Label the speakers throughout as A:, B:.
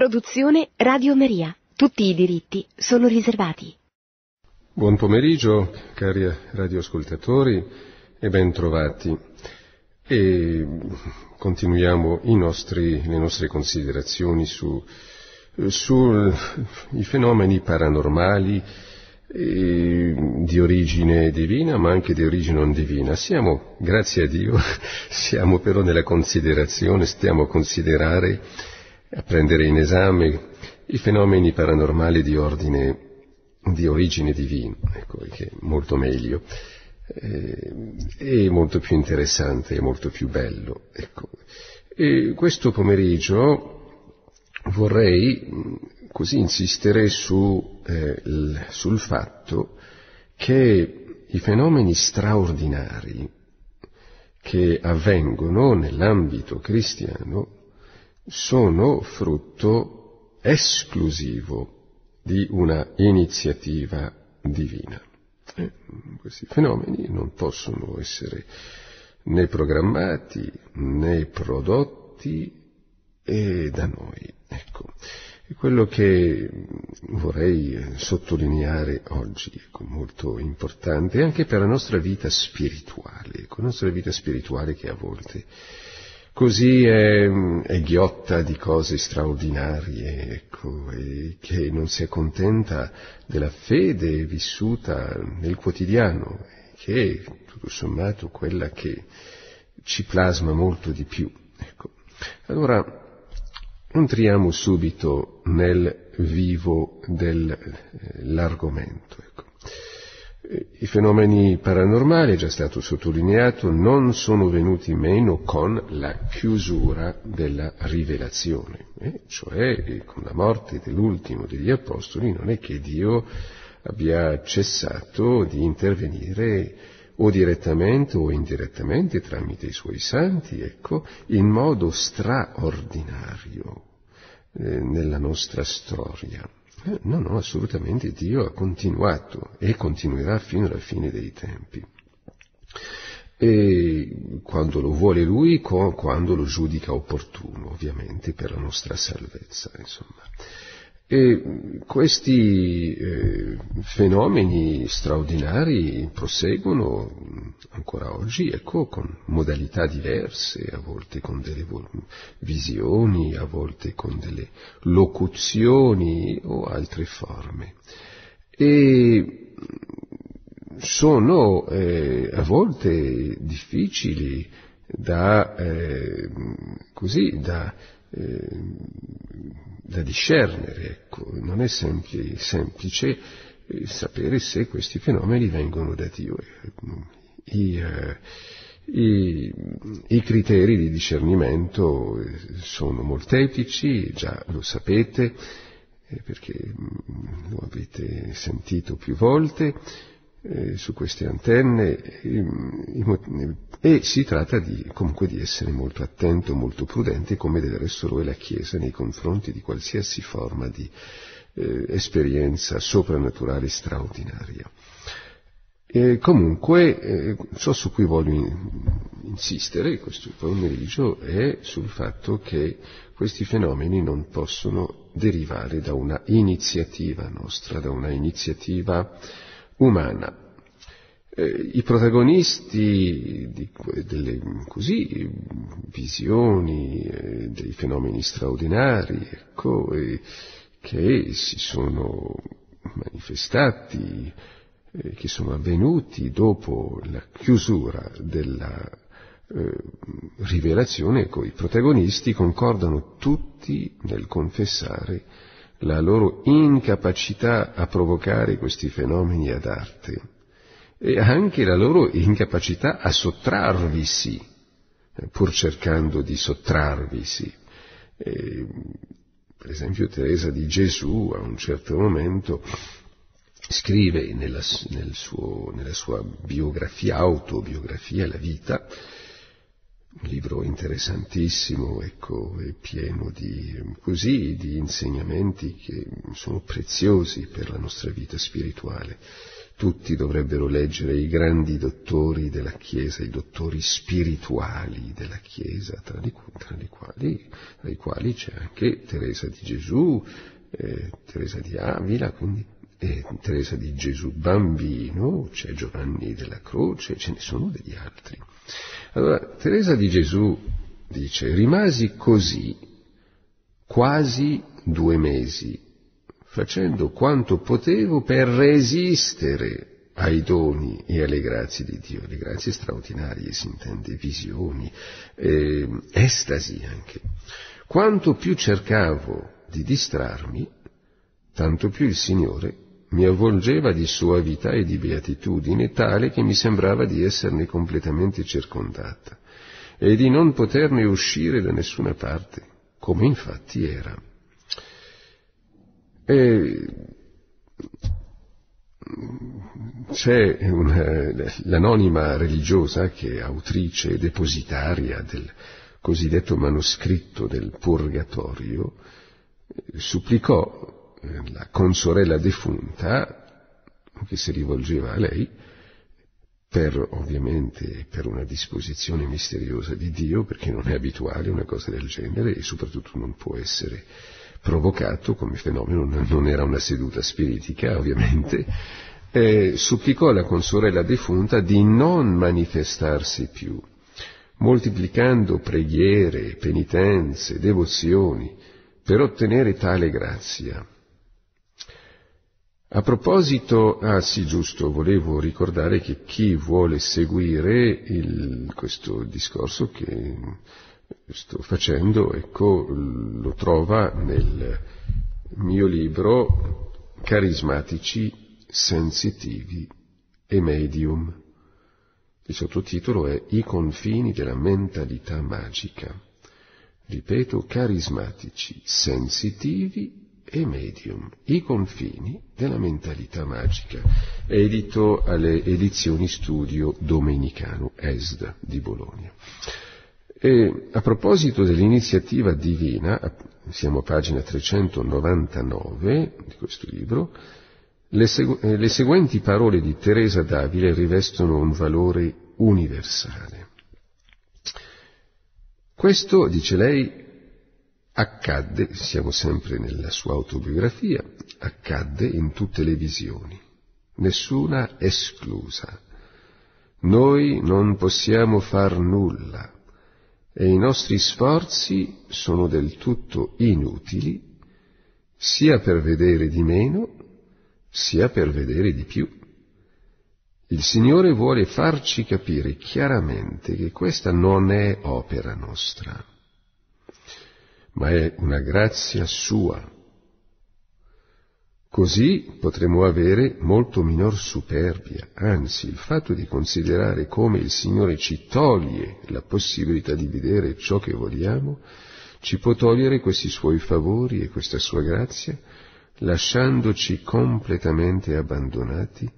A: Produzione Radio Maria. Tutti i diritti sono riservati.
B: Buon pomeriggio, cari radioascoltatori, e ben trovati. E continuiamo nostri, le nostre considerazioni su, sui fenomeni paranormali di origine divina ma anche di origine non divina. Siamo, grazie a Dio, siamo però nella considerazione, stiamo a considerare, a prendere in esame i fenomeni paranormali di ordine, di origine divina, ecco, che è molto meglio, eh, è molto più interessante, è molto più bello. Ecco. E questo pomeriggio vorrei così insistere su, eh, sul fatto che i fenomeni straordinari che avvengono nell'ambito cristiano sono frutto esclusivo di una iniziativa divina. Eh, questi fenomeni non possono essere né programmati né prodotti eh, da noi. Ecco. E quello che vorrei sottolineare oggi, ecco, molto importante, anche per la nostra vita spirituale, ecco, la nostra vita spirituale che a volte così è, è ghiotta di cose straordinarie, ecco, e che non si accontenta della fede vissuta nel quotidiano, che è tutto sommato quella che ci plasma molto di più. Ecco. Allora, entriamo subito nel vivo dell'argomento. Ecco. I fenomeni paranormali, è già stato sottolineato, non sono venuti meno con la chiusura della rivelazione, eh? cioè con la morte dell'ultimo degli apostoli non è che Dio abbia cessato di intervenire o direttamente o indirettamente tramite i suoi santi, ecco, in modo straordinario eh, nella nostra storia. No, no, assolutamente Dio ha continuato e continuerà fino alla fine dei tempi. E quando lo vuole Lui, quando lo giudica opportuno, ovviamente, per la nostra salvezza, insomma. E questi eh, fenomeni straordinari proseguono ancora oggi, ecco, con modalità diverse, a volte con delle visioni, a volte con delle locuzioni o altre forme. E sono eh, a volte difficili da, eh, così, da eh, da discernere, ecco. non è sempli, semplice eh, sapere se questi fenomeni vengono da Dio. I, eh, i, I, criteri di discernimento eh, sono molteplici, già lo sapete, eh, perché mm, lo avete sentito più volte, eh, su queste antenne e, e si tratta di, comunque di essere molto attento, molto prudente, come del resto lo la Chiesa nei confronti di qualsiasi forma di eh, esperienza soprannaturale straordinaria. E comunque, eh, ciò su cui voglio insistere questo pomeriggio è sul fatto che questi fenomeni non possono derivare da una iniziativa nostra, da una iniziativa umana. Eh, I protagonisti di, delle così, visioni, eh, dei fenomeni straordinari, ecco, eh, che si sono manifestati, eh, che sono avvenuti dopo la chiusura della eh, rivelazione, ecco, i protagonisti concordano tutti nel confessare la loro incapacità a provocare questi fenomeni ad arte e anche la loro incapacità a sottrarvisi, eh, pur cercando di sottrarvisi. E, per esempio Teresa di Gesù a un certo momento scrive nella, nel suo, nella sua biografia, autobiografia, La vita, un libro interessantissimo, ecco, e pieno di, così, di insegnamenti che sono preziosi per la nostra vita spirituale. tutti dovrebbero leggere i grandi dottori della Chiesa, i dottori spirituali della Chiesa, tra, i, tra, quali, tra i quali, c'è anche Teresa di Gesù, eh, Teresa di Avila, quindi eh, Teresa di Gesù bambino, c'è Giovanni della Croce, ce ne sono degli altri. Allora, Teresa di Gesù dice, rimasi così quasi due mesi facendo quanto potevo per resistere ai doni e alle grazie di Dio, le grazie straordinarie, si intende, visioni, eh, estasi anche. Quanto più cercavo di distrarmi, tanto più il Signore mi avvolgeva di soavità e di beatitudine tale che mi sembrava di esserne completamente circondata e di non poterne uscire da nessuna parte, come infatti era. E c'è una, l'anonima religiosa che è autrice depositaria del cosiddetto manoscritto del Purgatorio, supplicò la consorella defunta, che si rivolgeva a lei, per ovviamente per una disposizione misteriosa di Dio, perché non è abituale una cosa del genere e soprattutto non può essere provocato come fenomeno, non era una seduta spiritica ovviamente, eh, supplicò alla consorella defunta di non manifestarsi più, moltiplicando preghiere, penitenze, devozioni, per ottenere tale grazia. A proposito, ah sì giusto, volevo ricordare che chi vuole seguire il, questo discorso che sto facendo, ecco, lo trova nel mio libro Carismatici, sensitivi e medium. Il sottotitolo è I confini della mentalità magica. Ripeto, carismatici, sensitivi e medium, i confini della mentalità magica. Edito alle edizioni studio domenicano ESD di Bologna. E a proposito dell'iniziativa divina, siamo a pagina 399 di questo libro, le, segu- eh, le seguenti parole di Teresa d'Avila rivestono un valore universale. Questo, dice lei, accadde, siamo sempre nella sua autobiografia, accadde in tutte le visioni, nessuna esclusa. Noi non possiamo far nulla e i nostri sforzi sono del tutto inutili sia per vedere di meno sia per vedere di più. Il Signore vuole farci capire chiaramente che questa non è opera nostra, ma è una grazia sua. Così potremo avere molto minor superbia, anzi il fatto di considerare come il Signore ci toglie la possibilità di vedere ciò che vogliamo, ci può togliere questi suoi favori e questa sua grazia, lasciandoci completamente abbandonati,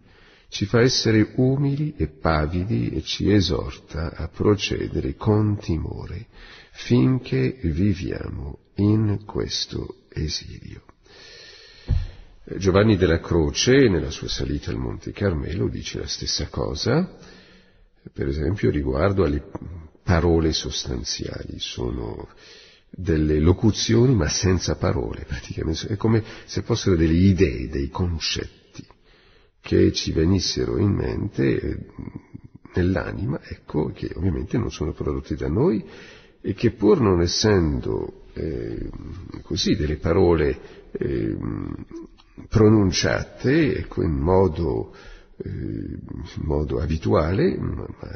B: ci fa essere umili e pavidi e ci esorta a procedere con timore finché viviamo in questo esilio. Giovanni della Croce, nella sua salita al Monte Carmelo, dice la stessa cosa, per esempio riguardo alle parole sostanziali, sono delle locuzioni ma senza parole, praticamente, è come se fossero delle idee, dei concetti che ci venissero in mente eh, nell'anima, ecco, che ovviamente non sono prodotti da noi e che pur non essendo eh, così delle parole eh, pronunciate ecco, in modo, eh, in modo abituale, ma, ma,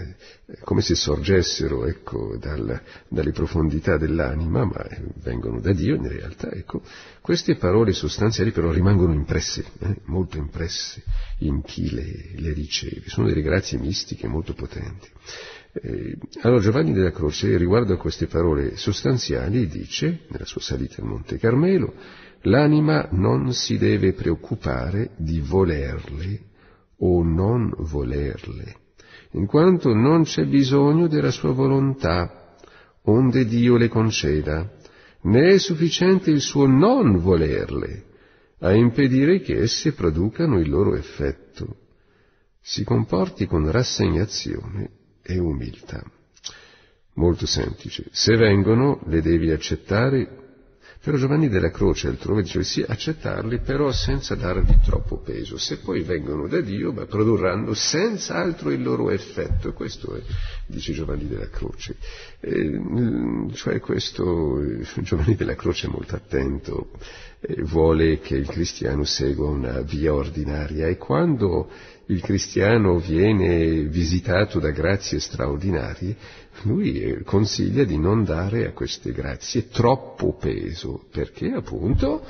B: come se sorgessero ecco, dal, dalle profondità dell'anima, ma vengono da Dio in realtà. Ecco. Queste parole sostanziali però rimangono impresse, eh, molto impresse in chi le, le, riceve. Sono delle grazie mistiche molto potenti. Eh, allora Giovanni della Croce riguardo a queste parole sostanziali dice, nella sua salita al Monte Carmelo, L'anima non si deve preoccupare di volerle o non volerle, in quanto non c'è bisogno della sua volontà, onde Dio le conceda, né è sufficiente il suo non volerle a impedire che esse producano il loro effetto. si comporti con rassegnazione e umiltà. Molto semplice. Se vengono, le devi accettare però Giovanni della Croce altrove dice sì, accettarli, però senza darvi troppo peso. Se poi vengono da Dio, beh, produrranno senz'altro il loro effetto. Questo è, dice Giovanni della Croce. Eh, cioè questo, Giovanni della Croce è molto attento, eh, vuole che il cristiano segua una via ordinaria e quando il cristiano viene visitato da grazie straordinarie, lui eh, consiglia di non dare a queste grazie troppo peso, perché appunto,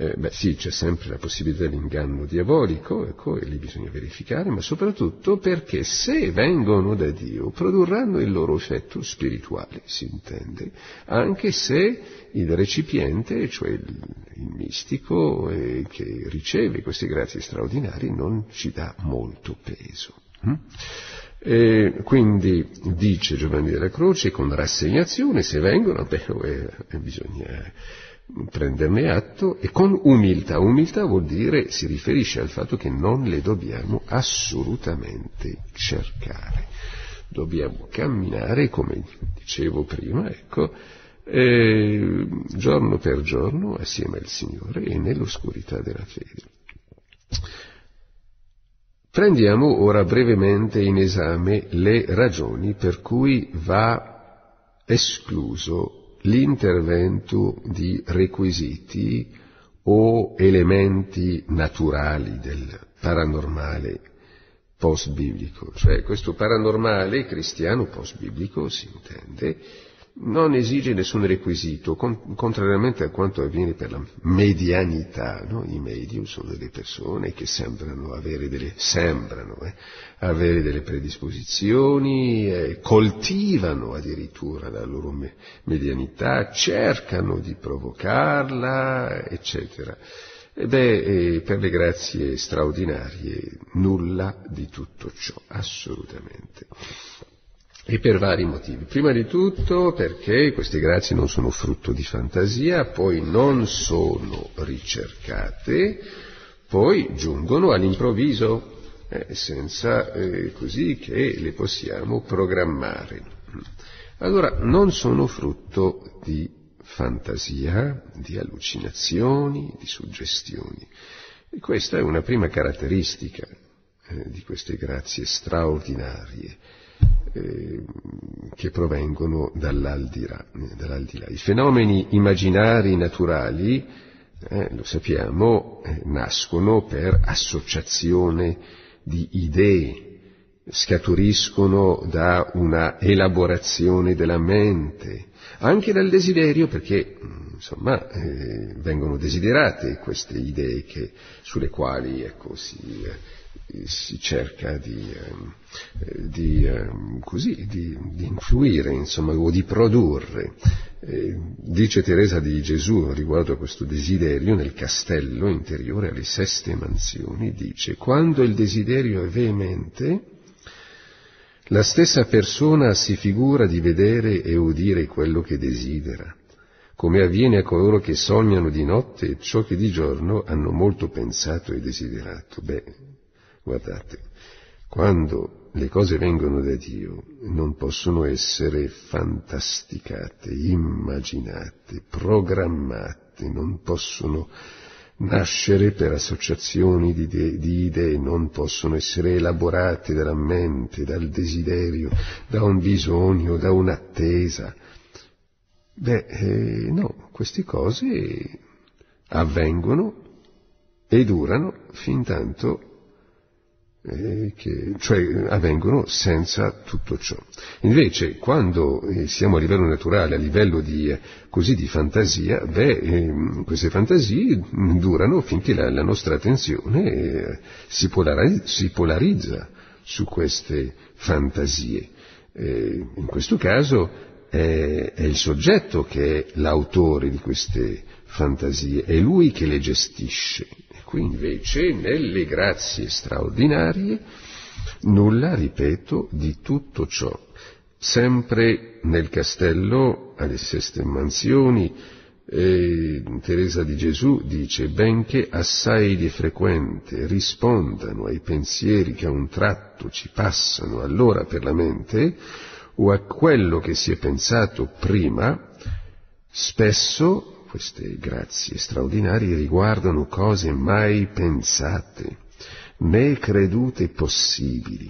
B: eh, beh sì, c'è sempre la possibilità dell'inganno diabolico, ecco, e lì bisogna verificare, ma soprattutto perché se vengono da Dio produrranno il loro effetto spirituale, si intende, anche se il recipiente, cioè il, il mistico eh, che riceve queste grazie straordinarie, non ci dà molto peso. Hm? E quindi dice Giovanni della Croce con rassegnazione, se vengono, beh, eh, bisogna prenderne atto e con umiltà. Umiltà vuol dire, si riferisce al fatto che non le dobbiamo assolutamente cercare. Dobbiamo camminare, come dicevo prima, ecco, eh, giorno per giorno assieme al Signore e nell'oscurità della fede. Prendiamo ora brevemente in esame le ragioni per cui va escluso l'intervento di requisiti o elementi naturali del paranormale post-biblico, cioè questo paranormale cristiano post-biblico si intende non esige nessun requisito, con, contrariamente a quanto avviene per la medianità. No? I medium sono delle persone che sembrano avere delle, sembrano, eh, avere delle predisposizioni, eh, coltivano addirittura la loro me, medianità, cercano di provocarla, eccetera. E beh, eh, per le grazie straordinarie nulla di tutto ciò, assolutamente e per vari motivi. Prima di tutto perché queste grazie non sono frutto di fantasia, poi non sono ricercate, poi giungono all'improvviso, eh, senza eh, così che le possiamo programmare. Allora, non sono frutto di fantasia, di allucinazioni, di suggestioni. E questa è una prima caratteristica eh, di queste grazie straordinarie eh, che provengono dall'aldilà, dall'aldilà. I fenomeni immaginari naturali, eh, lo sappiamo, eh, nascono per associazione di idee, scaturiscono da una elaborazione della mente, anche dal desiderio, perché insomma eh, vengono desiderate queste idee che, sulle quali ecco, si, si cerca di, ehm, di, ehm, così, di, di, influire, insomma, o di produrre. Eh, dice Teresa di Gesù riguardo a questo desiderio nel castello interiore alle seste mansioni, dice, quando il desiderio è veemente, la stessa persona si figura di vedere e udire quello che desidera, come avviene a coloro che sognano di notte ciò che di giorno hanno molto pensato e desiderato. Beh, Guardate, quando le cose vengono da Dio non possono essere fantasticate, immaginate, programmate, non possono nascere per associazioni di, de- di, idee, non possono essere elaborate dalla mente, dal desiderio, da un bisogno, da un'attesa. Beh, eh, no, queste cose avvengono e durano fin tanto eh, che, cioè avvengono senza tutto ciò. Invece, quando eh, siamo a livello naturale, a livello di, eh, così di fantasia, beh, ehm, queste fantasie durano finché la, la nostra attenzione eh, si, polarizza, si, polarizza su queste fantasie. In questo caso è, è il soggetto che è l'autore di queste fantasie, è lui che le gestisce Qui invece, nelle grazie straordinarie, nulla, ripeto, di tutto ciò. Sempre nel castello, alle seste mansioni, E Teresa di Gesù dice, benché assai di frequente rispondano ai pensieri che a un tratto ci passano allora per la mente, o a quello che si è pensato prima, spesso queste grazie straordinarie riguardano cose mai pensate, né credute possibili.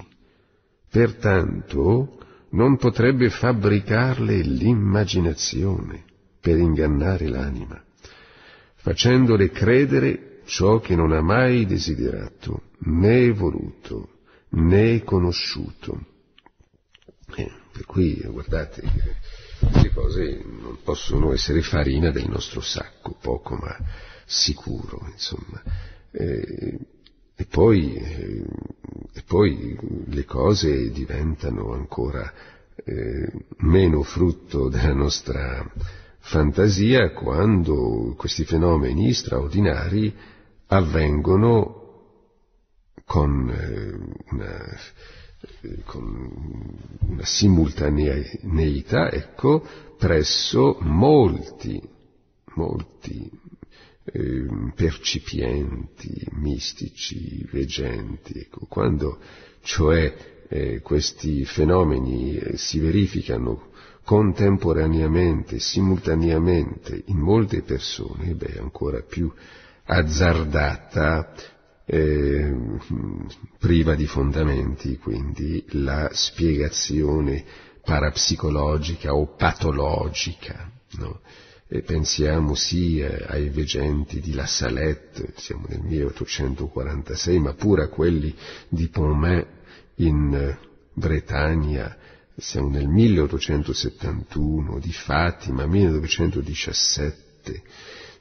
B: Pertanto non potrebbe fabbricarle l'immaginazione per ingannare l'anima, facendole credere ciò che non ha mai desiderato, né voluto, né conosciuto. Eh, per cui, guardate, queste cose non possono essere farina del nostro sacco, poco ma sicuro, insomma. E, poi, e poi, le cose diventano ancora eh, meno frutto della nostra fantasia quando questi fenomeni straordinari avvengono con eh, una, con una simultaneità, ecco, presso molti, molti eh, percipienti, mistici, veggenti. Ecco, quando cioè eh, questi fenomeni eh, si verificano contemporaneamente, simultaneamente in molte persone, beh, ancora più azzardata, eh, priva di fondamenti, quindi la spiegazione parapsicologica o patologica. No? pensiamo sì ai veggenti di La Salette, siamo nel 1846, ma pure a quelli di Pontmain in Bretagna, siamo nel 1871, di Fatima 1917,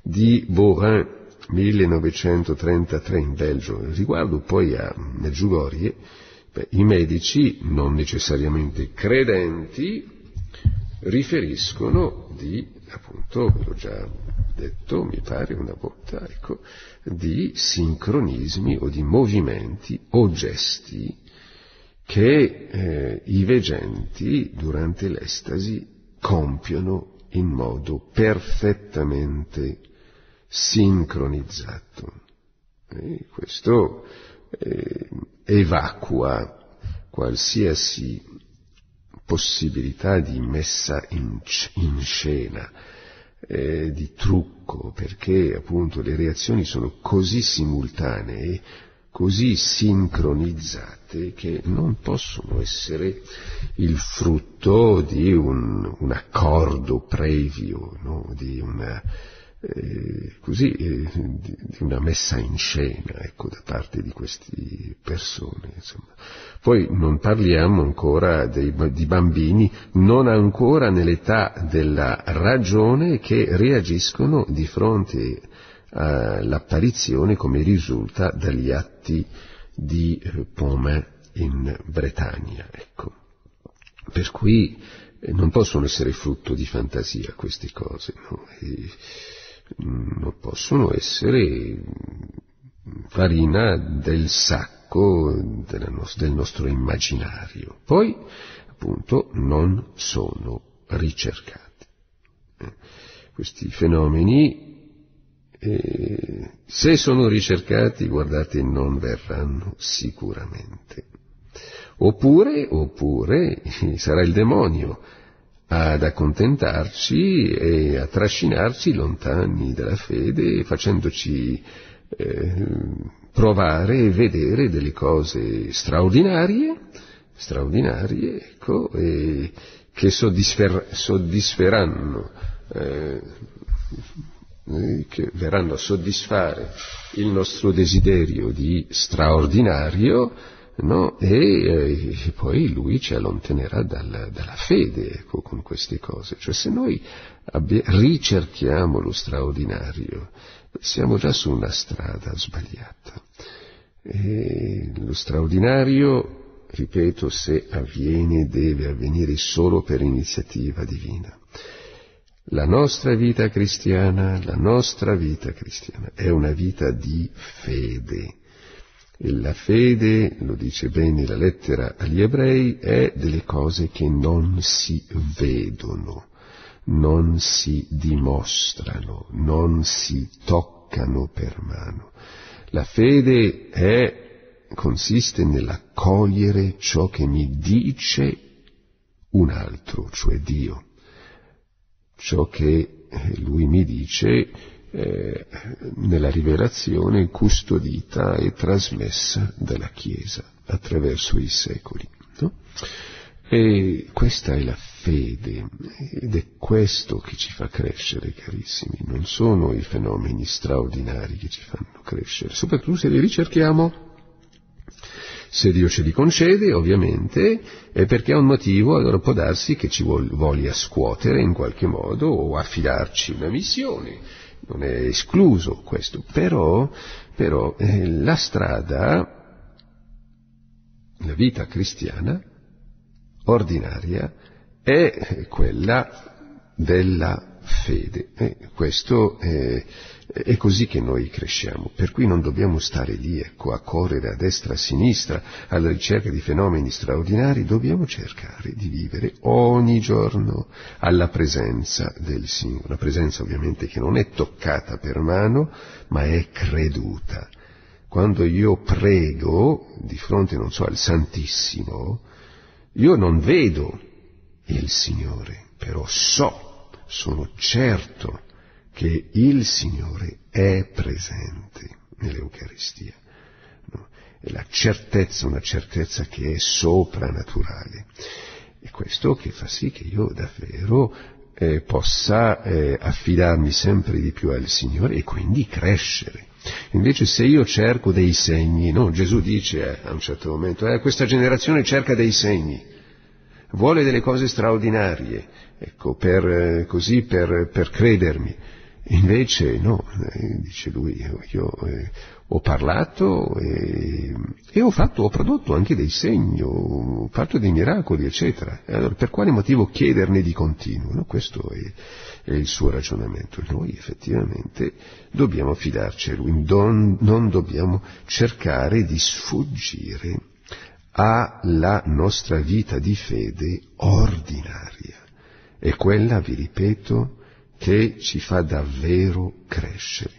B: di Borin 1933 in Belgio. Riguardo poi a beh, i medici, non necessariamente credenti, riferiscono di, appunto, ve l'ho già detto, mi pare una volta, ecco, di sincronismi o di movimenti o gesti che eh, i veggenti durante l'estasi compiono in modo perfettamente sincronizzato. E questo eh, evacua qualsiasi possibilità di messa in, in scena, eh, di trucco, perché appunto le reazioni sono così simultanee così sincronizzate che non possono essere il frutto di un, un accordo previo, no? di, una, eh, così, eh, di, di, una messa in scena ecco, da parte di queste persone. Insomma. Poi non parliamo ancora dei, di bambini non ancora nell'età della ragione che reagiscono di fronte eh, l'apparizione come risulta dagli atti di Pomain in Bretagna. Ecco. Per cui eh, non possono essere frutto di fantasia queste cose, no? e, non possono essere mm, farina del sacco del nostro immaginario. Poi, appunto, non sono ricercati. Eh, questi fenomeni eh, se sono ricercati, guardate, non verranno sicuramente. Oppure, oppure sarà il demonio ad accontentarci e a trascinarci lontani dalla fede, facendoci eh, provare e vedere delle cose straordinarie, straordinarie, ecco, che soddisfer- soddisferanno eh, che verranno a soddisfare il nostro desiderio di straordinario, no? e, eh, poi lui ci allontanerà dalla, dalla fede ecco, con queste cose. Cioè se noi abbia, ricerchiamo lo straordinario, siamo già su una strada sbagliata. E lo straordinario, ripeto, se avviene deve avvenire solo per iniziativa divina. La nostra vita cristiana, la nostra vita cristiana è una vita di fede. La fede, lo dice bene la lettera agli ebrei, è delle cose che non si vedono, non si dimostrano, non si toccano per mano. La fede è, consiste nell'accogliere ciò che mi dice un altro, cioè Dio. Ciò che lui mi dice eh, nella rivelazione custodita e trasmessa dalla Chiesa attraverso i secoli. No? E questa è la fede ed è questo che ci fa crescere, carissimi, non sono i fenomeni straordinari che ci fanno crescere, soprattutto se li ricerchiamo. Se Dio ce li concede, ovviamente, è perché ha un motivo, allora può darsi che ci voglia scuotere in qualche modo o affidarci una missione. Non è escluso questo, però, però eh, la strada, la vita cristiana, ordinaria è quella della fede. E questo è, è, così che noi cresciamo, per cui non dobbiamo stare lì ecco, a correre a destra e a sinistra alla ricerca di fenomeni straordinari, dobbiamo cercare di vivere ogni giorno alla presenza del Signore, una presenza ovviamente che non è toccata per mano, ma è creduta. Quando io prego di fronte, non so, al Santissimo, io non vedo il Signore, però so, sono certo che il Signore è presente nell'Eucaristia. No? È la certezza, una certezza che è soprannaturale. E questo che fa sì che io davvero eh, possa eh, affidarmi sempre di più al Signore e quindi crescere. Invece se io cerco dei segni, no, Gesù dice eh, a un certo momento, eh, questa generazione cerca dei segni, vuole delle cose straordinarie, ecco, per, eh, così per, per, credermi. Invece no, eh, dice lui, io, eh, ho parlato e, e, ho fatto, ho prodotto anche dei segni, ho fatto dei miracoli, eccetera. Allora, per quale motivo chiederne di continuo? No? Questo è, è, il suo ragionamento. Noi effettivamente dobbiamo fidarci a lui, non, non dobbiamo cercare di sfuggire alla nostra vita di fede ordinaria. È quella, vi ripeto, che ci fa davvero crescere.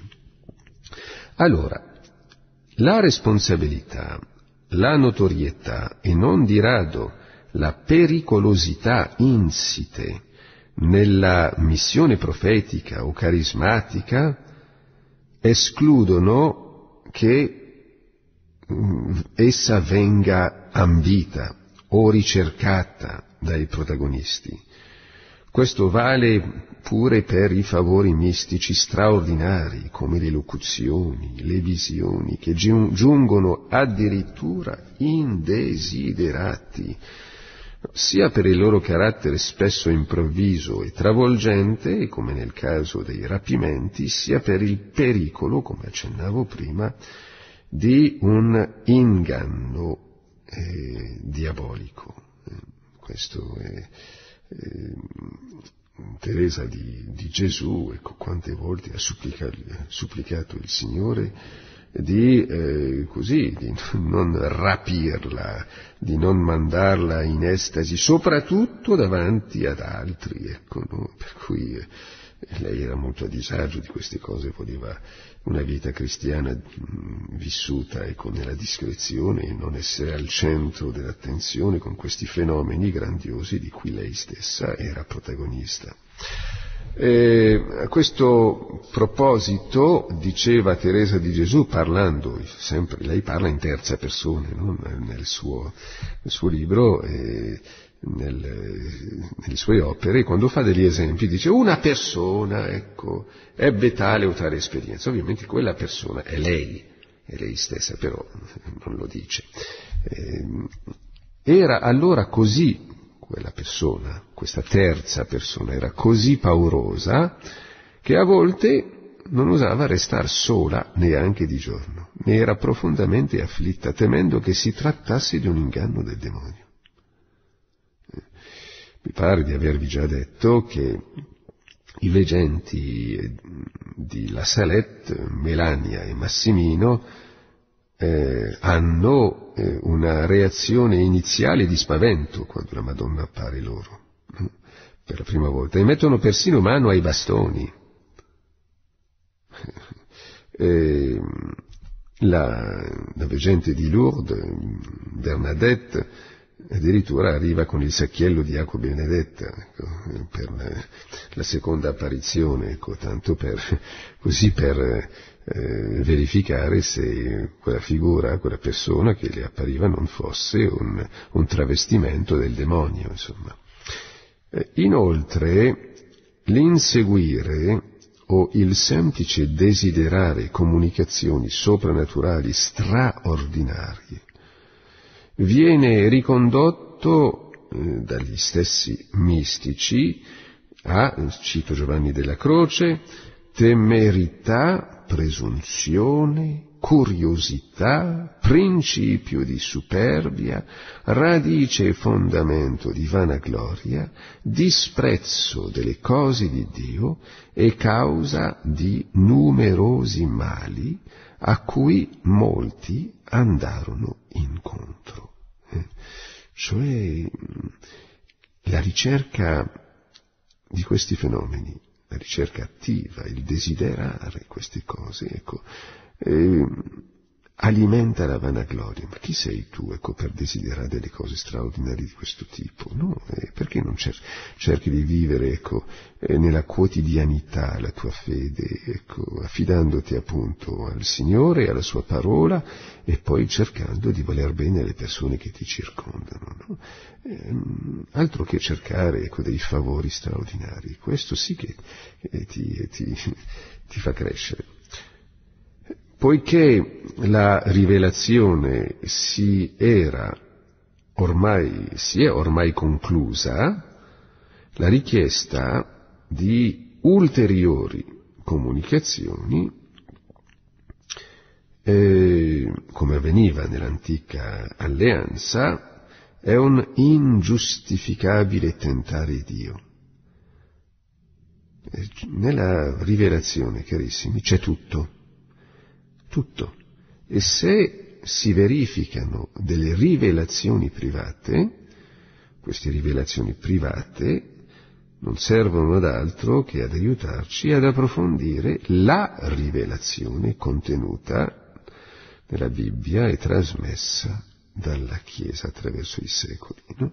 B: Allora, la responsabilità, la notorietà e non di rado la pericolosità insite nella missione profetica o carismatica escludono che mm, essa venga ambita o ricercata dai protagonisti. Questo vale pure per i favori mistici straordinari come le locuzioni, le visioni, che giungono addirittura indesiderati, sia per il loro carattere spesso improvviso e travolgente, come nel caso dei rapimenti, sia per il pericolo, come accennavo prima, di un inganno eh, diabolico. Questo è eh, Teresa di, di, Gesù, ecco quante volte ha supplicato, supplicato il Signore di, eh, così, di non rapirla, di non mandarla in estasi, soprattutto davanti ad altri, ecco, no? per cui eh, lei era molto a disagio di queste cose, voleva una vita cristiana mh, vissuta ecco, nella discrezione e non essere al centro dell'attenzione con questi fenomeni grandiosi di cui lei stessa era protagonista. E a questo proposito diceva Teresa di Gesù parlando, sempre, lei parla in terza persona no? nel, suo, nel, suo, libro, eh, nel, nelle sue opere, quando fa degli esempi dice una persona ecco, ebbe tale o tale esperienza, ovviamente quella persona è lei, è lei stessa, però non lo dice. Eh, era allora così quella persona, questa terza persona, era così paurosa che a volte non osava restare sola neanche di giorno, ne era profondamente afflitta, temendo che si trattasse di un inganno del demonio. Mi pare di avervi già detto che i veggenti di La Salette, Melania e Massimino, eh, hanno eh, una reazione iniziale di spavento quando la Madonna appare loro, per la prima volta, e mettono persino mano ai bastoni. E la, la veggente di Lourdes, Bernadette, addirittura arriva con il sacchiello di acqua benedetta ecco, per la, la, seconda apparizione, ecco, tanto per, così per eh, verificare se quella figura, quella persona che le appariva non fosse un, un travestimento del demonio. Insomma. Eh, inoltre, l'inseguire o il semplice desiderare comunicazioni soprannaturali straordinarie viene ricondotto eh, dagli stessi mistici a, cito Giovanni della Croce, temerità, presunzione, curiosità, principio di superbia, radice e fondamento di vanagloria, disprezzo delle cose di Dio e causa di numerosi mali a cui molti andarono incontro. Eh? Cioè la ricerca di questi fenomeni, la ricerca attiva, il desiderare queste cose, ecco, eh, alimenta la vanagloria. Ma chi sei tu, ecco, per desiderare delle cose straordinarie di questo tipo? No, eh, perché non cer- cerchi di vivere, ecco, eh, nella quotidianità la tua fede, ecco, affidandoti appunto al Signore alla Sua parola e poi cercando di voler bene alle persone che ti circondano, no? eh, altro che cercare, ecco, dei favori straordinari. Questo sì che eh, ti, ti, ti fa crescere poiché la rivelazione si era ormai, si è ormai conclusa, la richiesta di ulteriori comunicazioni, eh, come avveniva nell'antica alleanza, è un ingiustificabile tentare Dio. Nella rivelazione, carissimi, c'è tutto tutto. E se si verificano delle rivelazioni private, queste rivelazioni private non servono ad altro che ad aiutarci ad approfondire la rivelazione contenuta nella Bibbia e trasmessa dalla Chiesa attraverso i secoli. No?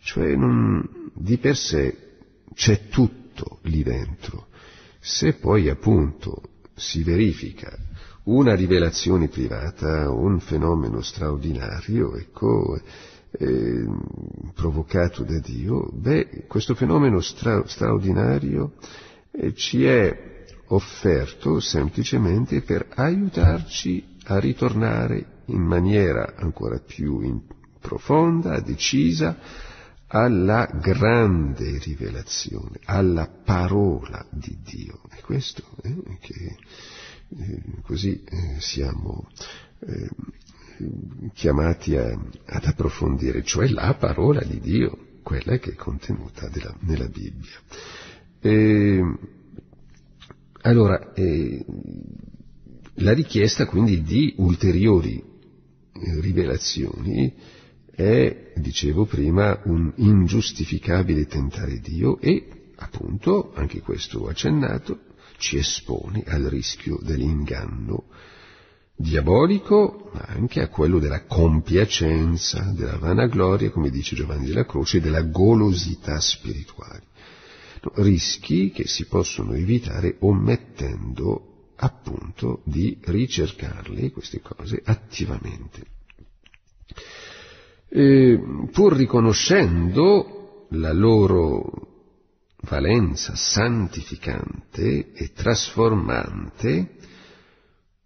B: Cioè non, di per sé c'è tutto lì dentro. Se poi appunto si verifica una rivelazione privata, un fenomeno straordinario, ecco, eh, provocato da Dio, beh, questo fenomeno stra- straordinario eh, ci è offerto semplicemente per aiutarci a ritornare in maniera ancora più in profonda, decisa, alla grande rivelazione, alla parola di Dio. È questo eh, che così eh, siamo eh, chiamati a, ad approfondire, cioè la parola di Dio, quella che è contenuta della, nella Bibbia. E, allora, eh, la richiesta quindi di ulteriori eh, rivelazioni è, dicevo prima, un ingiustificabile tentare Dio e, appunto, anche questo accennato, ci espone al rischio dell'inganno diabolico, ma anche a quello della compiacenza, della vanagloria, come dice Giovanni della Croce, e della golosità spirituale. No, rischi che si possono evitare omettendo appunto di ricercarle queste cose attivamente. E, pur riconoscendo la loro valenza santificante e trasformante,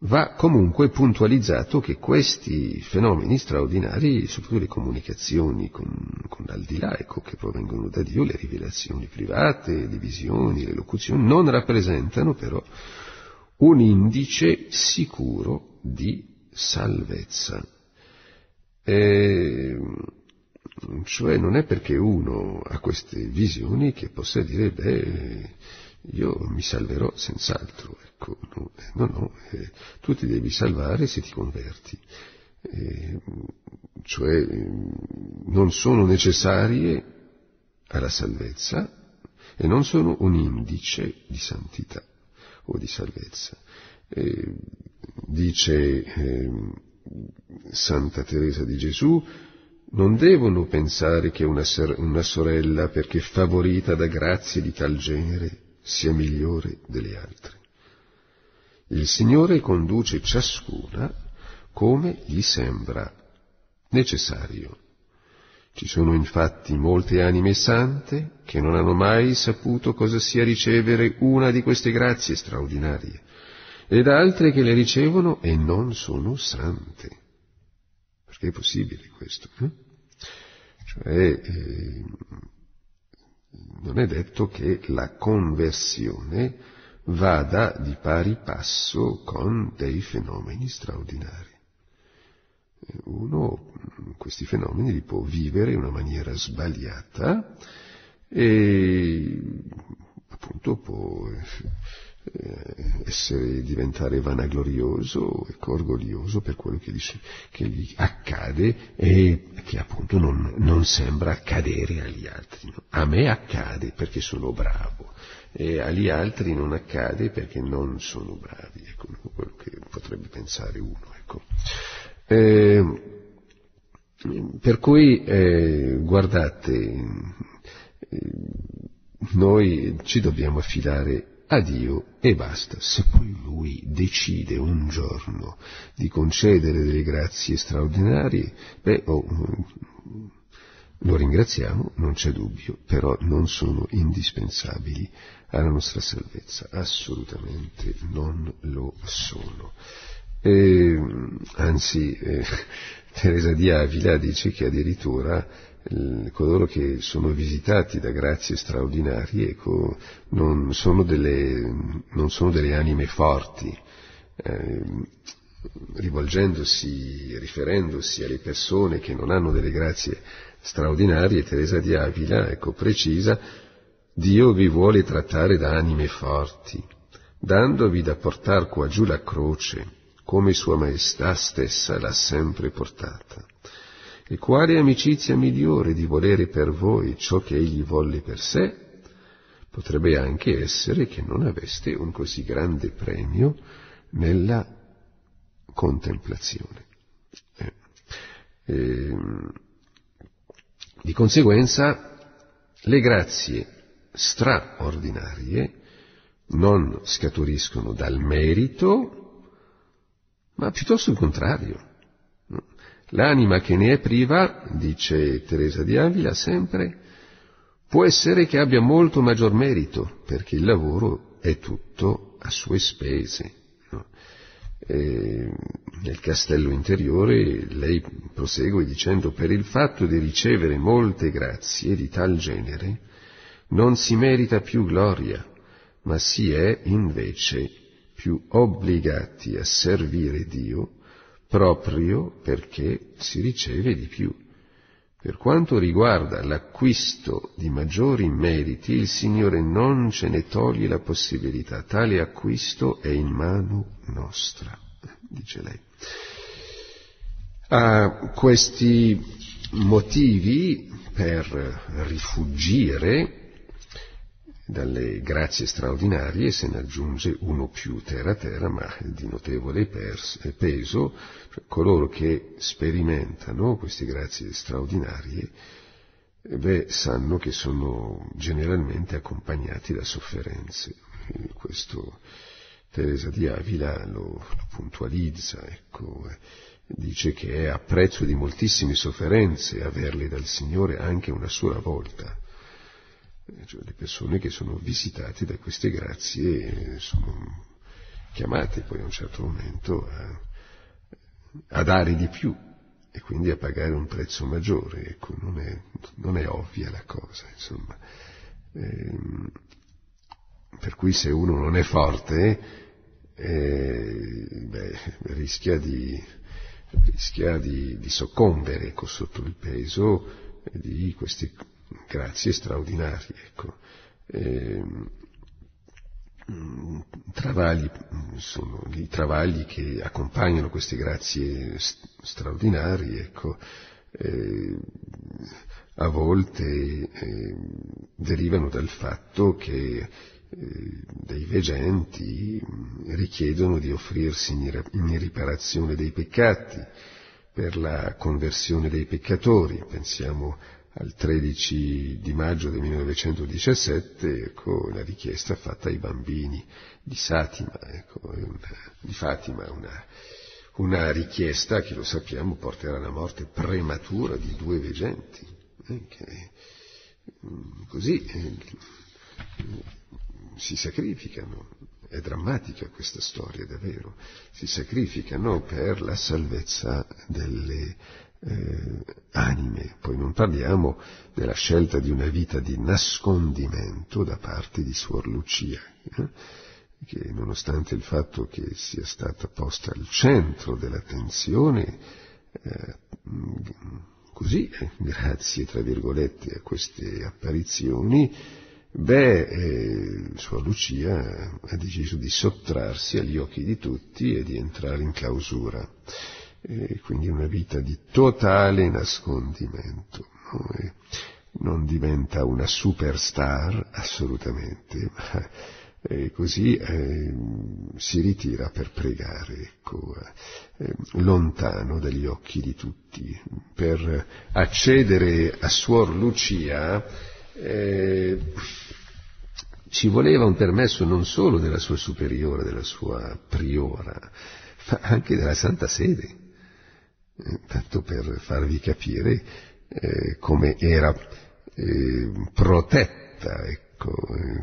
B: va comunque puntualizzato che questi fenomeni straordinari, soprattutto le comunicazioni con, con l'aldilà, ecco, che provengono da Dio, le rivelazioni private, le visioni, le locuzioni, non rappresentano però un indice sicuro di salvezza. E cioè non è perché uno ha queste visioni che possa dire, beh, io mi salverò senz'altro, ecco, no, eh, no, no eh, tu ti devi salvare se ti converti. Eh, cioè non sono necessarie alla salvezza e non sono un indice di santità o di salvezza. Eh, dice eh, Santa Teresa di Gesù, non devono pensare che una, una sorella, perché favorita da grazie di tal genere, sia migliore delle altre. Il Signore conduce ciascuna come gli sembra necessario. Ci sono infatti molte anime sante che non hanno mai saputo cosa sia ricevere una di queste grazie straordinarie, ed altre che le ricevono e non sono sante. Perché è possibile questo? Eh? Cioè, eh, non è detto che la conversione vada di pari passo con dei fenomeni straordinari. Uno questi fenomeni li può vivere in una maniera sbagliata e appunto può essere, diventare vanaglorioso e orgoglioso per quello che, dice, che, gli accade e che appunto non, non sembra accadere agli altri. No? A me accade perché sono bravo e agli altri non accade perché non sono bravi, ecco quello che potrebbe pensare uno. Ecco. Eh, per cui, eh, guardate, eh, noi ci dobbiamo affidare a Dio e basta. Se poi Lui decide un giorno di concedere delle grazie straordinarie, beh, oh, lo ringraziamo, non c'è dubbio, però non sono indispensabili alla nostra salvezza, assolutamente non lo sono. E, anzi, eh, Teresa di Avila dice che addirittura coloro che sono visitati da grazie straordinarie ecco, non, sono delle, non, sono delle, anime forti, eh, rivolgendosi, riferendosi alle persone che non hanno delle grazie straordinarie, Teresa di Avila ecco, precisa, Dio vi vuole trattare da anime forti, dandovi da portar qua giù la croce, come Sua Maestà stessa l'ha sempre portata. E quale amicizia migliore di volere per voi ciò che egli volle per sé? Potrebbe anche essere che non aveste un così grande premio nella contemplazione. Eh. E, di conseguenza, le grazie straordinarie non scaturiscono dal merito, ma piuttosto il contrario L'anima che ne è priva, dice Teresa di Avila sempre, può essere che abbia molto maggior merito, perché il lavoro è tutto a sue spese. No? nel castello interiore lei prosegue dicendo per il fatto di ricevere molte grazie di tal genere non si merita più gloria, ma si è invece più obbligati a servire Dio proprio perché si riceve di più. Per quanto riguarda l'acquisto di maggiori meriti, il Signore non ce ne toglie la possibilità, tale acquisto è in mano nostra, dice lei. A questi motivi per rifuggire dalle grazie straordinarie se ne aggiunge uno più terra terra, ma di notevole peso, cioè coloro che sperimentano queste grazie straordinarie, beh, sanno che sono generalmente accompagnati da sofferenze. E questo Teresa di Avila lo, lo puntualizza, ecco, dice che è a prezzo di moltissime sofferenze averle dal Signore anche una sola volta cioè le persone che sono visitate da queste grazie sono chiamate poi a un certo momento a, a dare di più e quindi a pagare un prezzo maggiore, ecco, non è, non è ovvia la cosa, insomma. Ehm, per cui se uno non è forte, eh, beh, rischia, di, rischia di, di soccombere ecco, sotto il peso di questi grazie straordinarie. Ecco. E, mm, travagli, sono i travagli che accompagnano queste grazie straordinarie, ecco, eh, a volte eh, derivano dal fatto che eh, dei veggenti richiedono di offrirsi in riparazione dei peccati, per la conversione dei peccatori. Pensiamo al 13 di maggio del 1917, ecco, la richiesta fatta ai bambini di Fatima, ecco, una, di Fatima una, una, richiesta che lo sappiamo porterà alla morte prematura di due veggenti, eh, mm, così eh, si sacrificano. È drammatica questa storia, davvero. Si sacrificano per la salvezza delle eh, anime. Poi non parliamo della scelta di una vita di nascondimento da parte di Suor Lucia, eh, che nonostante il fatto che sia stata posta al centro dell'attenzione, eh, così, eh, grazie tra virgolette a queste apparizioni, Beh, eh, Suor Lucia ha deciso di sottrarsi agli occhi di tutti e di entrare in clausura. E quindi una vita di totale nascondimento. No? non diventa una superstar, assolutamente, ma eh, così eh, si ritira per pregare, ecco, eh, lontano dagli occhi di tutti. Per accedere a Suor Lucia eh, ci voleva un permesso non solo della sua superiore, della sua priora, ma anche della Santa Sede, tanto per farvi capire eh, come era eh, protetta ecco,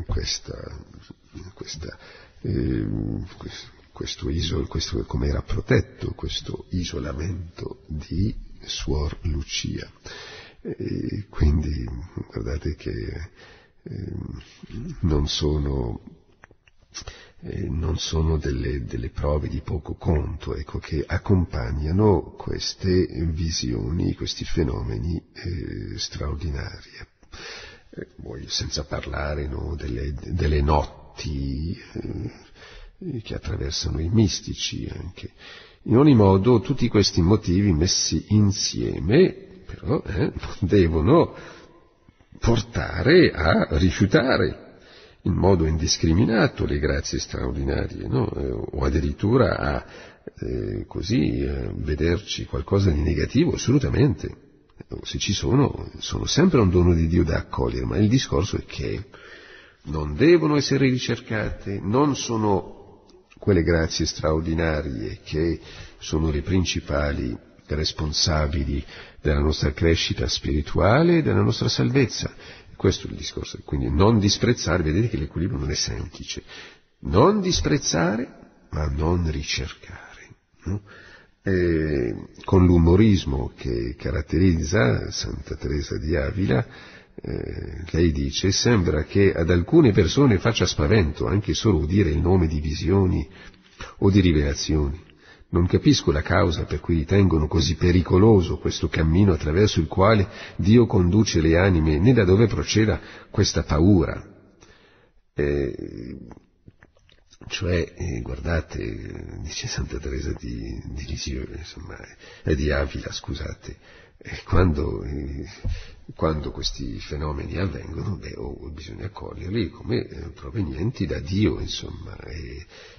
B: questa, questa, ehm, questo isol, questo, come era protetto questo isolamento di Suor Lucia. E quindi guardate che eh, non sono, eh, non sono delle, delle, prove di poco conto ecco, che accompagnano queste visioni, questi fenomeni eh, straordinari. Eh, senza parlare no, delle, delle, notti eh, che attraversano i mistici anche. In ogni modo, tutti questi motivi messi insieme però eh, devono portare a rifiutare in modo indiscriminato le grazie straordinarie, no? eh, o addirittura a eh, così eh, vederci qualcosa di negativo, assolutamente. Se ci sono, sono sempre un dono di Dio da accogliere, ma il discorso è che non devono essere ricercate, non sono quelle grazie straordinarie che sono le principali responsabili della nostra crescita spirituale e della nostra salvezza. Questo è il discorso. Quindi non disprezzare, vedete che l'equilibrio non è semplice. Non disprezzare, ma non ricercare. No? con l'umorismo che caratterizza Santa Teresa di Avila, eh, lei dice, sembra che ad alcune persone faccia spavento anche solo udire il nome di visioni o di rivelazioni. Non capisco la causa per cui ritengono così pericoloso questo cammino attraverso il quale Dio conduce le anime, né da dove proceda questa paura. Eh, cioè, eh, guardate, dice Santa Teresa di, di Lisieux, insomma, eh, di Avila, scusate, eh, quando, eh, quando, questi fenomeni avvengono, beh, oh, bisogna accoglierli come eh, provenienti da Dio, insomma,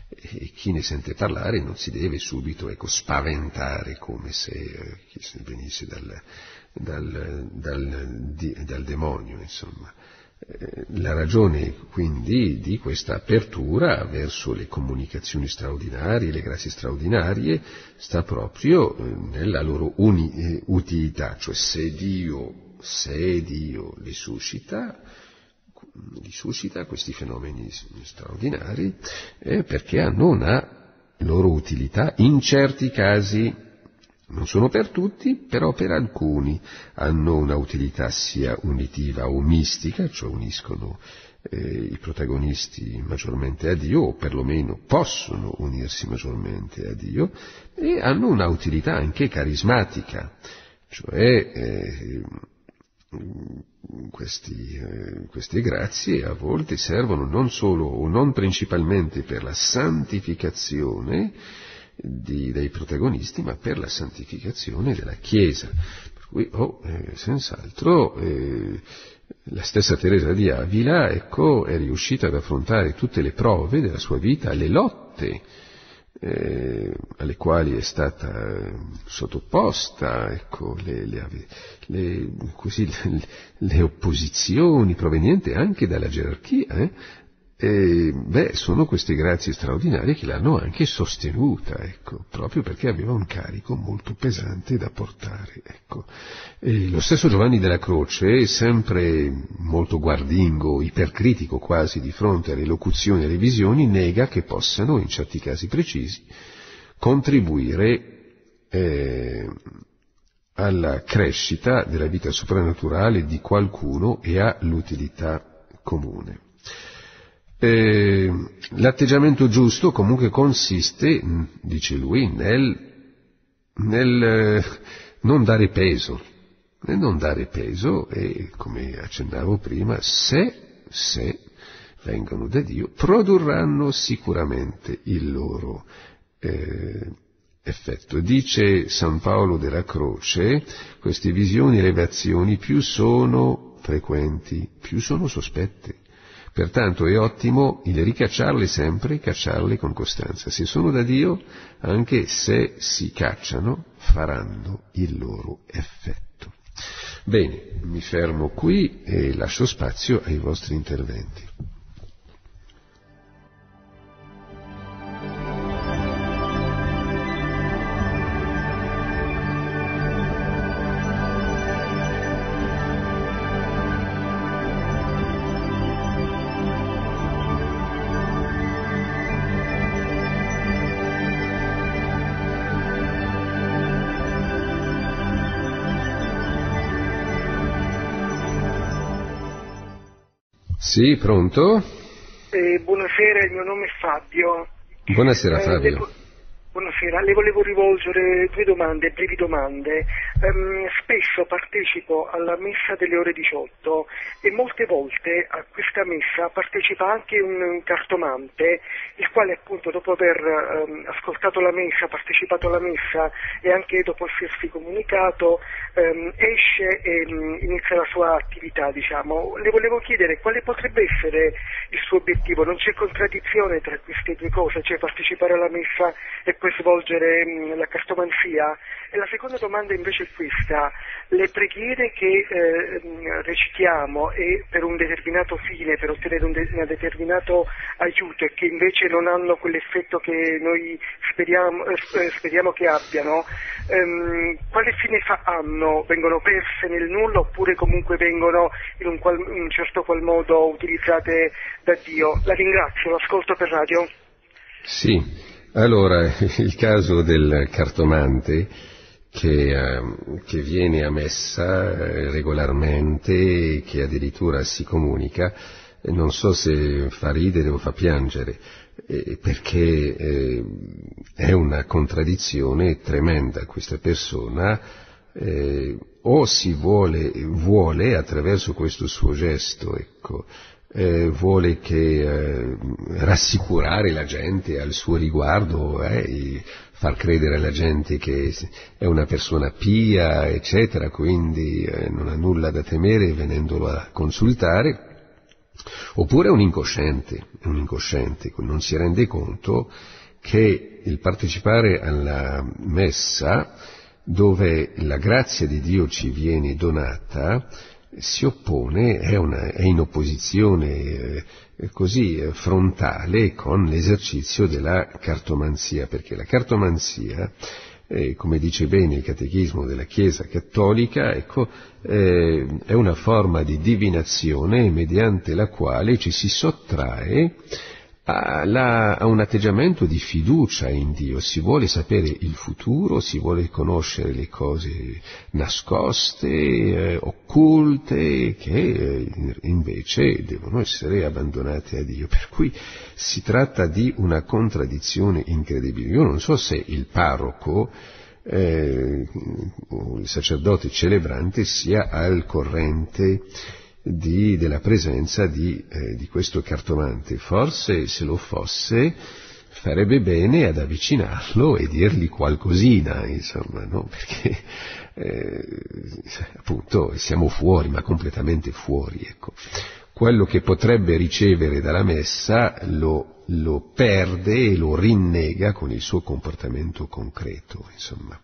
B: e, chi ne sente parlare non si deve subito ecco, spaventare come se eh, venisse dal, dal, dal, di, dal demonio, insomma. Eh, la ragione quindi di questa apertura verso le comunicazioni straordinarie, le grazie straordinarie, sta proprio eh, nella loro uni, eh, utilità, cioè se Dio, se Dio li suscita, li suscita questi fenomeni straordinari eh, perché hanno una loro utilità. In certi casi non sono per tutti, però per alcuni hanno una utilità sia unitiva o mistica, cioè uniscono eh, i protagonisti maggiormente a Dio, o perlomeno possono unirsi maggiormente a Dio, e hanno una utilità anche carismatica, cioè eh, questi, eh, queste grazie a volte servono non solo o non principalmente per la santificazione, di, dei protagonisti, ma per la santificazione della Chiesa. Per cui, oh, eh, senz'altro, eh, la stessa Teresa di Avila, ecco, è riuscita ad affrontare tutte le prove della sua vita, le lotte eh, alle quali è stata sottoposta, ecco, le, le, le, così, le, opposizioni provenienti anche dalla gerarchia, eh, e, beh, sono queste grazie straordinarie che l'hanno anche sostenuta, ecco, proprio perché aveva un carico molto pesante da portare, ecco. lo stesso Giovanni della Croce, sempre molto guardingo, ipercritico quasi di fronte alle locuzioni e alle visioni, nega che possano, in certi casi precisi, contribuire eh, alla crescita della vita soprannaturale di qualcuno e all'utilità comune. Eh, l'atteggiamento giusto comunque consiste, dice lui, nel, nel eh, non dare peso, nel non dare peso e, come accennavo prima, se, se vengono da Dio, produrranno sicuramente il loro eh, effetto. Dice San Paolo della Croce, queste visioni e elevazioni più sono frequenti, più sono sospette. Pertanto è ottimo il ricacciarle sempre, cacciarle con costanza. Se sono da Dio, anche se si cacciano, faranno il loro effetto. Bene, mi fermo qui e lascio spazio ai vostri interventi. Sì, pronto?
C: Eh, buonasera, il mio nome è Fabio.
B: Buonasera eh, Fabio.
C: Eh, Buonasera, le volevo rivolgere due domande, brevi domande. Um, spesso partecipo alla messa delle ore 18 e molte volte a questa messa partecipa anche un cartomante, il quale appunto dopo aver um, ascoltato la messa, partecipato alla messa e anche dopo essersi comunicato, um, esce e inizia la sua attività, diciamo. Le volevo chiedere quale potrebbe essere il suo obiettivo, non c'è contraddizione tra queste due cose, cioè partecipare alla messa e poi svolgere mh, la cartomanzia? E la seconda domanda invece è questa, le preghiere che eh, recitiamo e per un determinato fine, per ottenere un, de- un, determinato aiuto e che invece non hanno quell'effetto che noi speriamo, eh, speriamo che abbiano, ehm, quale fine fa- hanno? Vengono perse nel nulla oppure comunque vengono in un, qual- un certo qual modo utilizzate da Dio? La ringrazio, l'ascolto per radio.
B: Sì, allora, il caso del cartomante che, eh, che viene a messa eh, regolarmente, che addirittura si comunica, eh, non so se fa ridere o fa piangere, eh, perché è una contraddizione tremenda questa persona, o si vuole, vuole attraverso questo suo gesto, ecco, eh, vuole che, eh, rassicurare la gente al suo riguardo, eh, far credere alla gente che è una persona pia, eccetera, quindi eh, non ha nulla da temere venendolo a consultare, oppure è un incosciente, un incosciente, non si rende conto che il partecipare alla messa, dove la grazia di Dio ci viene donata, si oppone, è, una, è in opposizione eh, così eh, frontale con l'esercizio della cartomanzia, perché la cartomanzia, eh, come dice bene il catechismo della Chiesa cattolica, ecco, eh, è una forma di divinazione mediante la quale ci si sottrae a, la, a, un atteggiamento di fiducia in Dio, si vuole sapere il futuro, si vuole conoscere le cose nascoste, eh, occulte, che eh, invece devono essere abbandonate a Dio. Per cui si tratta di una contraddizione incredibile. Io non so se il parroco eh, il sacerdote celebrante sia al corrente di, della presenza di, eh, di, questo cartomante. Forse se lo fosse farebbe bene ad avvicinarlo e dirgli qualcosina, insomma, no? perché eh, appunto siamo fuori, ma completamente fuori. Ecco. Quello che potrebbe ricevere dalla messa lo, lo perde e lo rinnega con il suo comportamento concreto, insomma.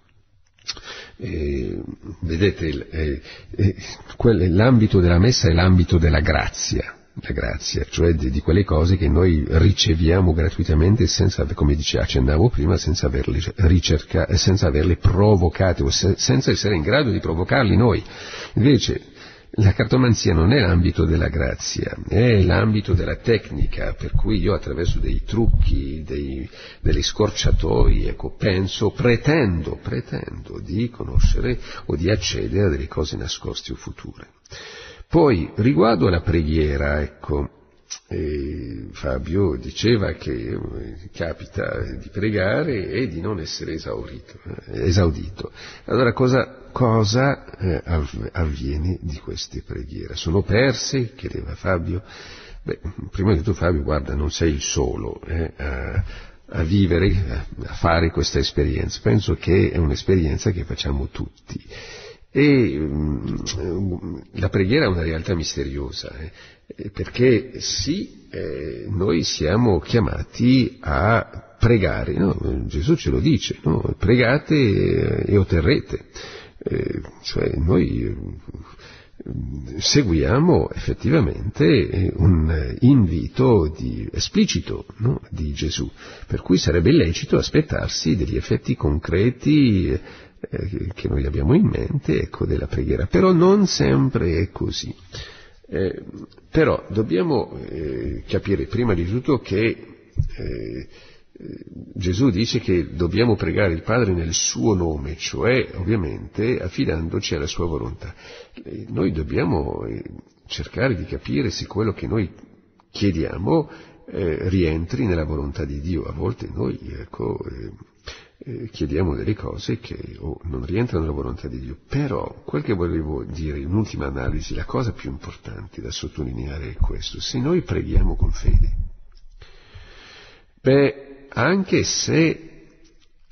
B: Eh, vedete, eh, eh, l'ambito della messa è l'ambito della grazia, la grazia, cioè di, di, quelle cose che noi riceviamo gratuitamente senza, come dice, accennavo prima, senza averle, ricerca, senza averle provocate o se, senza essere in grado di provocarli noi. Invece la cartomanzia non è l'ambito della grazia, è l'ambito della tecnica, per cui io attraverso dei trucchi, dei, delle scorciatoie, ecco, penso, pretendo, pretendo di conoscere o di accedere a delle cose nascoste o future. Poi, riguardo alla preghiera, ecco, eh, Fabio diceva che eh, capita di pregare e di non essere esaurito, eh, esaudito. Allora cosa, cosa eh, avviene di queste preghiere? Sono perse? chiedeva Fabio. Beh, prima di tutto Fabio, guarda, non sei il solo eh, a, a, vivere, a fare questa esperienza. Penso che è un'esperienza che facciamo tutti. E um, la preghiera è una realtà misteriosa, eh, perché sì, eh, noi siamo chiamati a pregare, no? Gesù ce lo dice, no? pregate e otterrete, eh, cioè noi seguiamo effettivamente un invito di, esplicito no? di Gesù, per cui sarebbe illecito aspettarsi degli effetti concreti eh, che noi abbiamo in mente, ecco, della preghiera. Però non sempre è così. Eh, però dobbiamo eh, capire prima di tutto che eh, Gesù dice che dobbiamo pregare il Padre nel suo nome, cioè ovviamente affidandoci alla sua volontà. Eh, noi dobbiamo eh, cercare di capire se quello che noi chiediamo rientri nella volontà di Dio. A volte noi ecco, eh, chiediamo delle cose che oh, non rientrano nella volontà di Dio. Però quel che volevo dire in ultima analisi, la cosa più importante da sottolineare è questo. Se noi preghiamo con fede, beh, anche se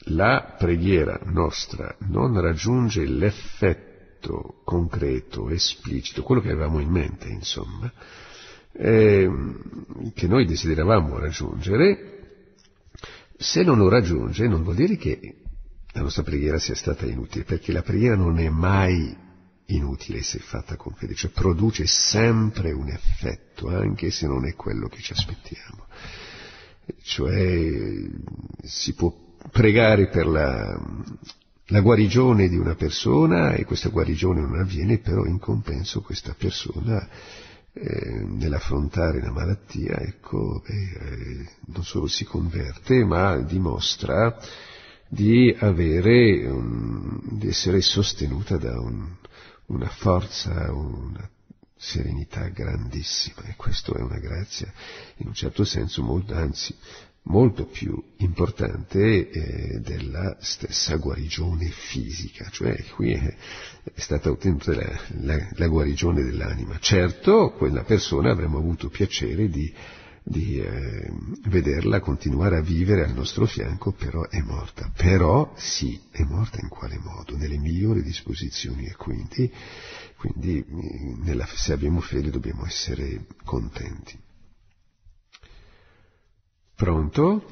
B: la preghiera nostra non raggiunge l'effetto concreto, esplicito, quello che avevamo in mente, insomma, eh, che noi desideravamo raggiungere, se non lo raggiunge non vuol dire che la nostra preghiera sia stata inutile, perché la preghiera non è mai inutile se fatta con fede, cioè produce sempre un effetto, anche se non è quello che ci aspettiamo. Cioè si può pregare per la, la guarigione di una persona e questa guarigione non avviene, però in compenso questa persona eh, nell'affrontare la malattia, ecco, eh, non solo si converte, ma dimostra di avere, un, di essere sostenuta da un, una forza, una serenità grandissima e questo è una grazia in un certo senso molto, anzi molto più importante eh, della stessa guarigione fisica, cioè qui è, è stata ottenuta la, la, la, guarigione dell'anima. Certo, quella persona avremmo avuto piacere di, di eh, vederla continuare a vivere al nostro fianco, però è morta. Però sì, è morta in quale modo? Nelle migliori disposizioni e quindi, quindi nella, se abbiamo fede dobbiamo essere contenti. Pronto?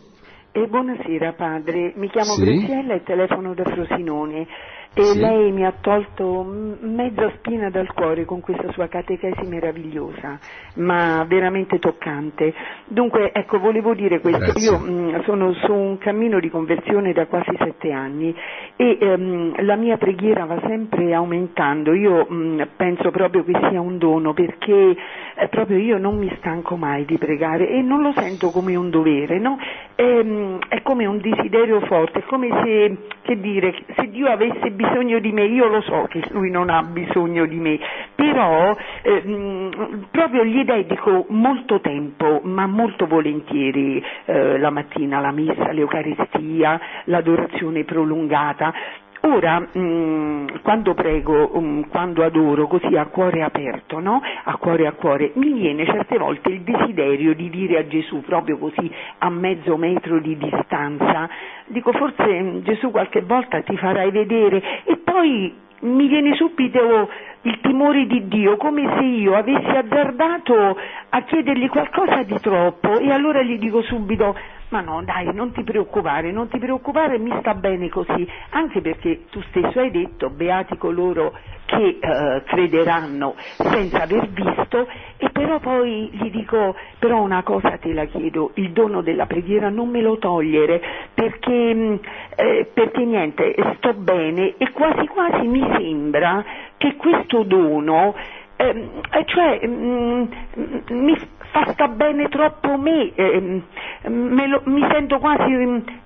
D: E buonasera padre, mi chiamo
B: sì?
D: Graziella e telefono da Frosinone e
B: Sì.
D: lei mi ha tolto mezza spina dal cuore con questa sua catechesi meravigliosa, ma veramente toccante. Dunque, ecco, volevo dire questo,
B: Grazie.
D: io mh, sono su un cammino di conversione da quasi sette anni e ehm, la mia preghiera va sempre aumentando, io mh, penso proprio che sia un dono perché eh, proprio io non mi stanco mai di pregare e non lo sento come un dovere, no? È, mh, è come un desiderio forte, è come se, che dire, se Dio avesse bisogno di me, io lo so che Lui non ha bisogno di me, però eh, mh, proprio gli dedico molto tempo, ma molto volentieri eh, la mattina, la messa, l'Eucaristia, l'adorazione prolungata. Ora, mm, quando prego, mm, quando adoro così a cuore aperto, no? a cuore a cuore, mi viene certe volte il desiderio di dire a Gesù, proprio così a mezzo metro di distanza, dico forse mm, Gesù qualche volta ti farai vedere e poi mi viene subito il timore di Dio, come se io avessi azzardato a chiedergli qualcosa di troppo e allora gli dico subito ma no, dai, non ti preoccupare, non ti preoccupare, mi sta bene così, anche perché tu stesso hai detto, beati coloro che eh, crederanno senza aver visto, e però poi gli dico, però una cosa te la chiedo, il dono della preghiera non me lo togliere, perché, mm, eh, perché niente, sto bene e quasi quasi mi sembra che questo dono eh, cioè, mh, mm, mi fa sta bene troppo me, eh, lo, mi sento quasi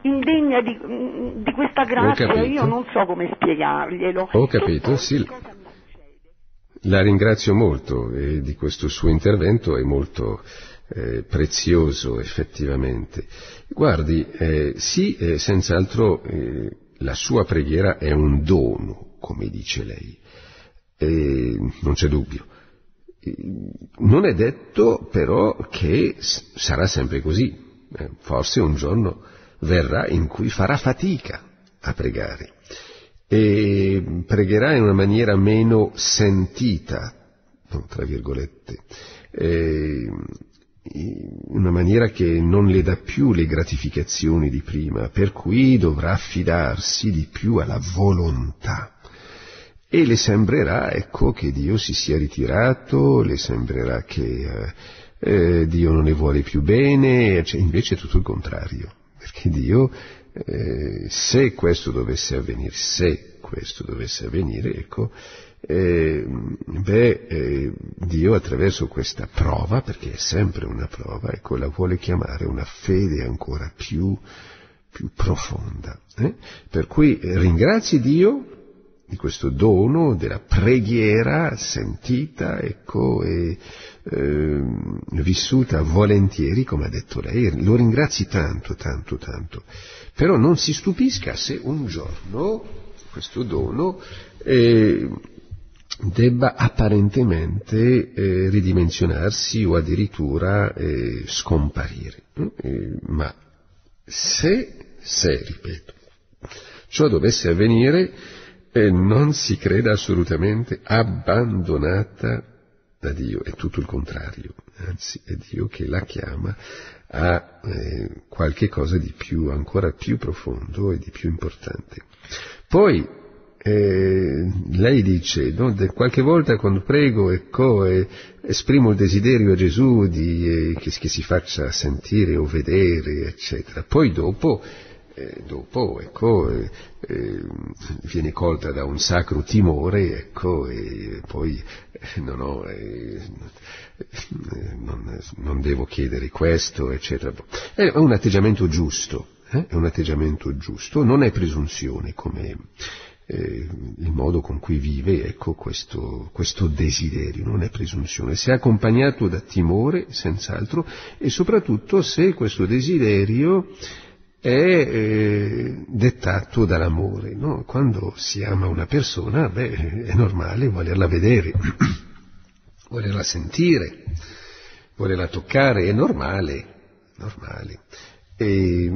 D: indegna di, di questa grazia, io non so come spiegarglielo.
B: Ho capito, sì. La ringrazio molto eh, di questo suo intervento, è molto eh, prezioso effettivamente. Guardi, eh, sì, eh, senz'altro eh, la sua preghiera è un dono, come dice lei, non c'è dubbio. Non è detto però che sarà sempre così, eh, forse un giorno verrà in cui farà fatica a pregare e pregherà in una maniera meno sentita, tra virgolette, in una maniera che non le dà più le gratificazioni di prima, per cui dovrà affidarsi di più alla volontà. E le sembrerà ecco che Dio si sia ritirato, le sembrerà che eh, Dio non ne vuole più bene, cioè, invece è tutto il contrario, perché Dio, eh, se questo dovesse avvenire, se questo dovesse avvenire, ecco, eh, beh, eh, Dio attraverso questa prova, perché è sempre una prova, ecco, la vuole chiamare una fede ancora più, più profonda. Eh? Per cui ringrazi Dio di questo dono della preghiera sentita, ecco, e eh, vissuta volentieri, come ha detto lei, lo ringrazi tanto, tanto, tanto. Però non si stupisca se un giorno questo dono eh, debba apparentemente eh, ridimensionarsi o addirittura eh, scomparire. Eh, ma se, se, ripeto, ciò dovesse avvenire, e non si creda assolutamente abbandonata da Dio, è tutto il contrario, anzi è Dio che la chiama a eh, qualche cosa di più, ancora più profondo e di più importante. Poi eh, lei dice, no, qualche volta quando prego ecco, eh, esprimo il desiderio a Gesù di, eh, che, che, si faccia sentire o vedere, eccetera. Poi dopo eh, dopo ecco, eh, eh, viene colta da un sacro timore ecco, e poi eh, non, ho, eh, non, non, devo chiedere questo, eccetera. È un atteggiamento giusto, è un atteggiamento giusto, non è presunzione come il modo con cui vive ecco, questo, questo desiderio, non è presunzione, se è accompagnato da timore, senz'altro, e soprattutto se questo desiderio è eh, dettato dall'amore. No? Quando si ama una persona, beh, è normale volerla vedere, volerla sentire, volerla toccare, è normale, normale. E,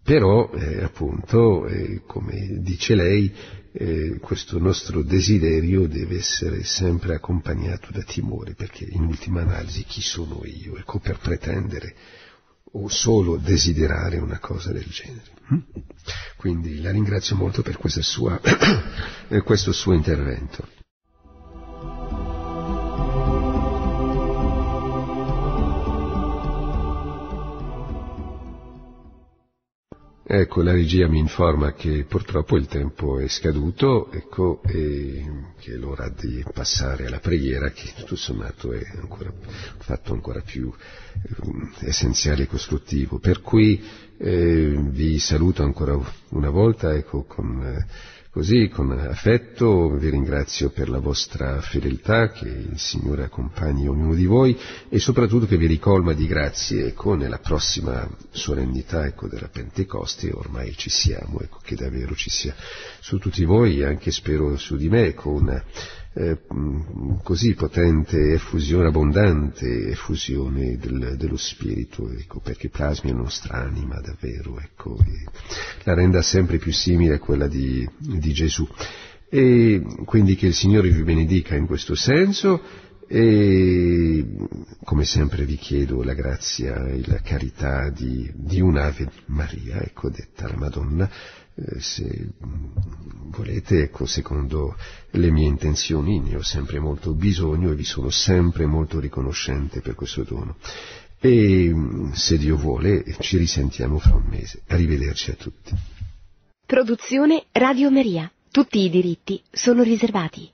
B: però, eh, appunto, eh, come dice lei, eh, questo nostro desiderio deve essere sempre accompagnato da timore, perché in ultima analisi chi sono io? Ecco, per pretendere o solo desiderare una cosa del genere. Hm? Quindi la ringrazio molto per sua, questo suo intervento. Ecco, la regia mi informa che purtroppo il tempo è scaduto, ecco, e che è l'ora di passare alla preghiera, che tutto sommato è ancora, fatto ancora più eh, essenziale e costruttivo. Per cui eh, vi saluto ancora una volta, ecco, con, eh, Così, con affetto, vi ringrazio per la vostra fedeltà, che il Signore accompagni ognuno di voi e soprattutto che vi ricolma di grazie ecco, nella prossima solennità ecco, della Pentecoste, ormai ci siamo, ecco, che davvero ci sia su tutti voi e anche spero su di me, con una eh, così potente effusione, abbondante effusione del, dello Spirito, ecco, perché plasmi la nostra anima davvero, ecco, la renda sempre più simile a quella di, di Gesù. E quindi che il Signore vi benedica in questo senso e come sempre vi chiedo la grazia e la carità di, di un'Ave Maria, ecco detta la Madonna, se volete, ecco, secondo le mie intenzioni, ne ho sempre molto bisogno e vi sono sempre molto riconoscente per questo dono. E se Dio vuole ci risentiamo fra un mese. Arrivederci a tutti.
A: Produzione Radio Maria. Tutti i diritti sono riservati.